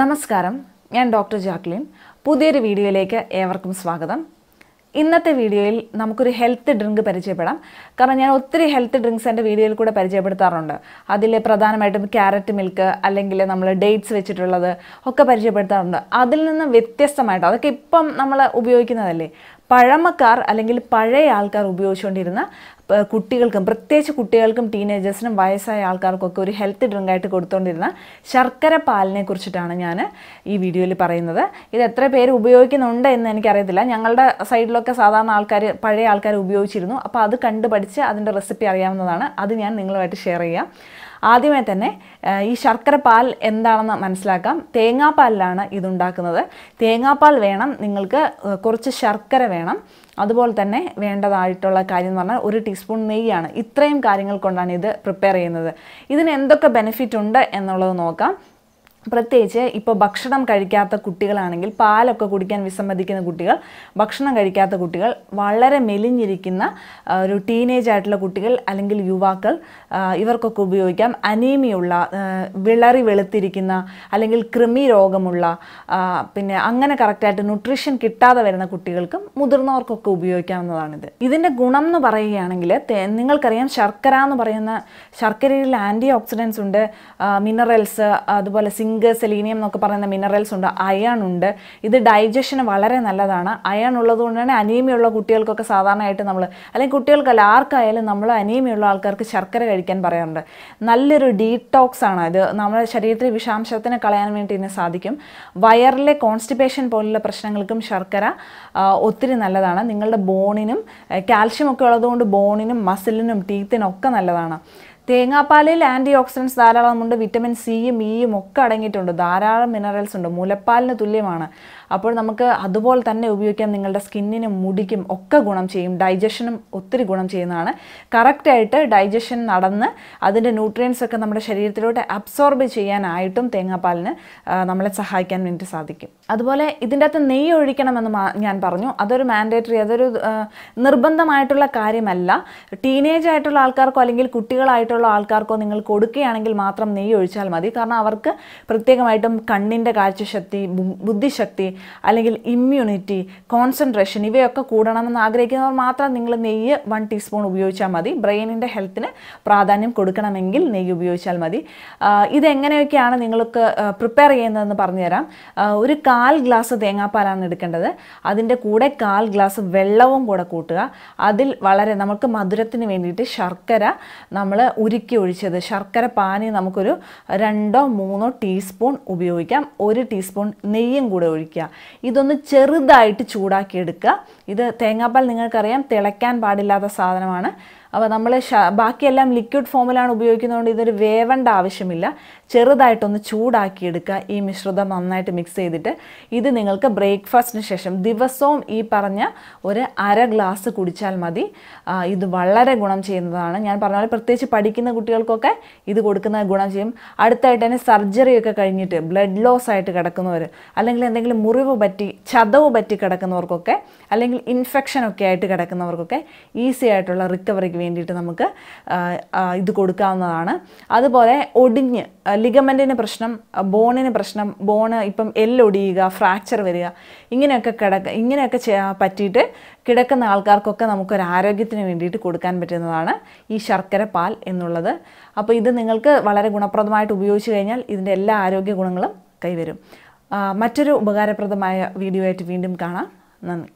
നമസ്കാരം ഞാൻ doctor Jacqueline. പുതിയൊരു വീഡിയോയിലേക്ക് ഏവർക്കും സ്വാഗതം. ഇന്നത്തെ വീഡിയോയിൽ നമുക്കൊരു ഹെൽത്ത് ഡ്രിങ്ക് പരിചയപ്പെടാം. കാരണം ഞാൻ ഒത്തിരി ഹെൽത്ത് ഡ്രിങ്ക്സ് എന്റെ വീഡിയോയിൽ കൂടെ പരിചയപ്പെടുത്താറുണ്ട്. അതിൽ പ്രധാനമായിട്ടും ക്യാരറ്റ് മിൽക്ക് അല്ലെങ്കിൽ നമ്മൾ ഡേറ്റ്സ് വെച്ചിട്ടുള്ളത് ഒക്കെ പരിചയപ്പെടുത്താറുണ്ട്. അതിൽ നിന്ന് വ്യത്യസ്തമായിട്ട് അതൊക്കെ ഇപ്പം നമ്മൾ ഉപയോഗിക്കുന്നതല്ലേ? പഴമക്കാർ അല്ലെങ്കിൽ പഴയ ആൾക്കാർ ഉപയോഗിച്ചുകൊണ്ടിരുന്ന കുട്ടികൾക്കും പ്രത്യേകിച്ച് കുട്ടികൾക്കും ടീനേജേഴ്സിനും വയസ്സായ ആൾക്കാർക്കൊക്കെ ഒരു ഹെൽത്ത് ഡ്രിങ്കായിട്ട് കൊടുത്തുകൊണ്ടിരുന്ന ശർക്കര പാലിനെ കുറിച്ചിട്ടാണ് ഞാൻ ഈ വീഡിയോയിൽ പറയുന്നത്. ഇത് എത്ര പേര് ഉപയോഗിക്കുന്നുണ്ട് എന്ന് എനിക്കറിയത്തില്ല. ഞങ്ങളുടെ സൈഡിലൊക്കെ സാധാരണ ആൾക്കാർ പഴയ ആൾക്കാർ ഉപയോഗിച്ചിരുന്നു. അപ്പോൾ അത് കണ്ടുപഠിച്ച് അതിന്റെ റെസിപ്പി അറിയാവുന്നതാണ്. അത് ഞാൻ നിങ്ങളുമായിട്ട് ഷെയർ ചെയ്യാം. ആദ്യമേ തന്നെ ഈ ശർക്കര പാൽ എന്താണെന്ന് മനസ്സിലാക്കാം. തേങ്ങാപ്പാലിലാണ് ഇതുണ്ടാക്കുന്നത്. തേങ്ങാപ്പാൽ വേണം നിങ്ങൾക്ക് കുറച്ച് ശർക്കര വേണം. അതുപോലെ തന്നെ വേണ്ടതായിട്ടുള്ള കാര്യം എന്ന് പറഞ്ഞാൽ ഒരു ടീസ്പൂൺ നെയ്യാണ്. ഇത്രയും കാര്യങ്ങൾ കൊണ്ടാണ് ഇത് പ്രിപ്പയർ ചെയ്യുന്നത്. ഇതിന് എന്തൊക്കെ ബെനിഫിറ്റ് ഉണ്ട് എന്നുള്ളത് നോക്കാം. പ്രത്യേകിച്ച് ഇപ്പോൾ ഭക്ഷണം കഴിക്കാത്ത കുട്ടികളാണെങ്കിൽ പാലൊക്കെ കുടിക്കാൻ വിസമ്മതിക്കുന്ന കുട്ടികൾ ഭക്ഷണം കഴിക്കാത്ത കുട്ടികൾ വളരെ മെലിഞ്ഞിരിക്കുന്ന ഒരു ടീനേജ് ആയിട്ടുള്ള കുട്ടികൾ അല്ലെങ്കിൽ യുവാക്കൾ ഇവർക്കൊക്കെ ഉപയോഗിക്കാം. അനീമിയുള്ള വിളറി വെളുത്തിരിക്കുന്ന അല്ലെങ്കിൽ കൃമി രോഗമുള്ള പിന്നെ അങ്ങനെ കറക്റ്റായിട്ട് ന്യൂട്രീഷൻ കിട്ടാതെ വരുന്ന കുട്ടികൾക്കും മുതിർന്നവർക്കൊക്കെ ഉപയോഗിക്കാവുന്നതാണിത്. ഇതിന്റെ ഗുണം എന്ന് പറയുകയാണെങ്കിൽ നിങ്ങൾക്കറിയാം ശർക്കര എന്ന് പറയുന്ന ശർക്കരയിൽ ആന്റി ഓക്സിഡൻസ് ഉണ്ട് മിനറൽസ് അതുപോലെ സിങ്ക് സെലീനിയം എന്നൊക്കെ പറയുന്ന മിനറൽസ് ഉണ്ട് അയൺ ഉണ്ട്. ഇത് ഡൈജഷന് വളരെ നല്ലതാണ്. അയൺ ഉള്ളതുകൊണ്ട് തന്നെ അനീമിയുള്ള കുട്ടികൾക്കൊക്കെ സാധാരണയായിട്ട് നമ്മൾ അല്ലെങ്കിൽ കുട്ടികൾക്കല്ല ആർക്കായാലും നമ്മൾ അനീമിയുള്ള ആൾക്കാർക്ക് ശർക്കര കഴിക്കാൻ പറയാറുണ്ട്. നല്ലൊരു ഡീടോക്സ് ആണ് ഇത് നമ്മുടെ ശരീരത്തിലെ വിഷാംശത്തിനെ കളയാൻ വേണ്ടി ഇതിന് സാധിക്കും. വയറിലെ കോൺസ്റ്റിപ്പേഷൻ പോലുള്ള പ്രശ്നങ്ങൾക്കും ശർക്കര ഒത്തിരി നല്ലതാണ്. നിങ്ങളുടെ ബോണിനും കാൽഷ്യം ഒക്കെ ഉള്ളതുകൊണ്ട് ബോണിനും മസിലിനും ടീത്തിനും ഒക്കെ നല്ലതാണ്. തേങ്ങാപ്പാലിൽ ആന്റി ഓക്സിഡൻസ് ധാരാളമുണ്ട്. വിറ്റമിൻ സിയും ഇയും ഒക്കെ അടങ്ങിയിട്ടുണ്ട്. ധാരാളം മിനറൽസ് ഉണ്ട്. മുലപ്പാലിന് തുല്യമാണ്. അപ്പോൾ നമുക്ക് അതുപോലെ തന്നെ ഉപയോഗിക്കാം. നിങ്ങളുടെ സ്കിന്നിനും മുടിക്കും ഒക്കെ ഗുണം ചെയ്യും. ഡൈജഷനും ഒത്തിരി ഗുണം ചെയ്യുന്നതാണ്. കറക്റ്റായിട്ട് ഡൈജഷൻ നടന്ന് അതിന്റെ ന്യൂട്രിയൻസ് ഒക്കെ നമ്മുടെ ശരീരത്തിലോട്ട് അബ്സോർബ് ചെയ്യാനായിട്ടും തേങ്ങാപ്പാലിന് നമ്മളെ സഹായിക്കാൻ വേണ്ടി സാധിക്കും. അതുപോലെ ഇതിന്റെ അകത്ത് നെയ്യ് ഒഴിക്കണമെന്ന് ഞാൻ പറഞ്ഞു. അതൊരു മാൻഡേറ്ററി അതൊരു നിർബന്ധമായിട്ടുള്ള കാര്യമല്ല. ടീനേജ് ആയിട്ടുള്ള ആൾക്കാർക്കോ അല്ലെങ്കിൽ കുട്ടികളായിട്ടുള്ള ആൾക്കാർക്കോ നിങ്ങൾ കൊടുക്കുകയാണെങ്കിൽ മാത്രം നെയ്യ് ഒഴിച്ചാൽ മതി. കാരണം അവർക്ക് പ്രത്യേകമായിട്ടും കണ്ണിന്റെ കാഴ്ചശക്തി ബുദ്ധിശക്തി അല്ലെങ്കിൽ ഇമ്മ്യൂണിറ്റി കോൺസെൻട്രേഷൻ ഇവയൊക്കെ കൂടണമെന്ന് ആഗ്രഹിക്കുന്നവർ മാത്രം നിങ്ങൾ നെയ്യ് വൺ ടീസ്പൂൺ ഉപയോഗിച്ചാൽ മതി. ബ്രെയിനിന്റെ ഹെൽത്തിന് പ്രാധാന്യം കൊടുക്കണമെങ്കിൽ നെയ്യ് ഉപയോഗിച്ചാൽ മതി. ഇതെങ്ങനെയൊക്കെയാണ് നിങ്ങൾക്ക് പ്രിപ്പയർ ചെയ്യുന്നതെന്ന് പറഞ്ഞുതരാം. ഒരു കാൽ ഗ്ലാസ് തേങ്ങാപ്പാലാണ് എടുക്കേണ്ടത്. അതിന്റെ കൂടെ കാൽ ഗ്ലാസ് വെള്ളവും കൂടെ കൂട്ടുക. അതിൽ വളരെ നമുക്ക് മധുരത്തിന് വേണ്ടിയിട്ട് ശർക്കര നമ്മൾ ഉരുക്കി ഒഴിച്ചത്. ശർക്കര പാനി നമുക്കൊരു രണ്ടോ മൂന്നോ ടീസ്പൂൺ ഉപയോഗിക്കാം. ഒരു ടീസ്പൂൺ നെയ്യും കൂടെ ഒഴിക്കുക. ഇതൊന്ന് ചെറുതായിട്ട് ചൂടാക്കിയെടുക്കുക ഇത് തേങ്ങാപ്പാൽ നിങ്ങൾക്കറിയാം തിളയ്ക്കാൻ പാടില്ലാത്ത സാധനമാണ്. അപ്പോൾ നമ്മൾ ബാക്കിയെല്ലാം ലിക്വിഡ് ഫോമിലാണ് ഉപയോഗിക്കുന്നതുകൊണ്ട് ഇതൊരു വേവേണ്ട ആവശ്യമില്ല. ചെറുതായിട്ടൊന്ന് ചൂടാക്കിയെടുക്കുക. ഈ മിശ്രിതം നന്നായിട്ട് മിക്സ് ചെയ്തിട്ട് ഇത് നിങ്ങൾക്ക് ബ്രേക്ക്ഫാസ്റ്റിന് ശേഷം ദിവസവും ഈ പറഞ്ഞ ഒരു അര ഗ്ലാസ് കുടിച്ചാൽ മതി. ഇത് വളരെ ഗുണം ചെയ്യുന്നതാണ്. ഞാൻ പറഞ്ഞ പോലെ പ്രത്യേകിച്ച് പഠിക്കുന്ന കുട്ടികൾക്കൊക്കെ ഇത് കൊടുക്കുന്ന ഗുണം ചെയ്യും. അടുത്തായിട്ട് തന്നെ സർജറിയൊക്കെ കഴിഞ്ഞിട്ട് ബ്ലഡ് ലോസ് ആയിട്ട് കിടക്കുന്നവർ അല്ലെങ്കിൽ എന്തെങ്കിലും മുറിവ് പറ്റി ചതവ് പറ്റി കിടക്കുന്നവർക്കൊക്കെ അല്ലെങ്കിൽ ഇൻഫെക്ഷൻ ഒക്കെ ആയിട്ട് കിടക്കുന്നവർക്കൊക്കെ ഈസി ആയിട്ടുള്ള റിക്കവറിക്ക് വേണ്ടിയിട്ട് നമുക്ക് ഇത് കൊടുക്കാവുന്നതാണ്. അതുപോലെ ഒടിഞ്ഞ് ലിഗമെന്റിന് പ്രശ്നം ബോണിന് പ്രശ്നം ബോണ് ഇപ്പം എല്ലൊടിയുക ഫ്രാക്ചർ വരിക ഇങ്ങനെയൊക്കെ കിടക്ക ഇങ്ങനെയൊക്കെ പറ്റിയിട്ട് കിടക്കുന്ന ആൾക്കാർക്കൊക്കെ നമുക്കൊരു ആരോഗ്യത്തിന് വേണ്ടിയിട്ട് കൊടുക്കാൻ പറ്റുന്നതാണ് ഈ ശർക്കര പാൽ എന്നുള്ളത്. അപ്പോൾ ഇത് നിങ്ങൾക്ക് വളരെ ഗുണപ്രദമായിട്ട് ഉപയോഗിച്ച് കഴിഞ്ഞാൽ ഇതിന്റെ എല്ലാ ആരോഗ്യ ഗുണങ്ങളും കൈവരും. മറ്റൊരു ഉപകാരപ്രദമായ വീഡിയോ ആയിട്ട് വീണ്ടും കാണാം. നന്ദി.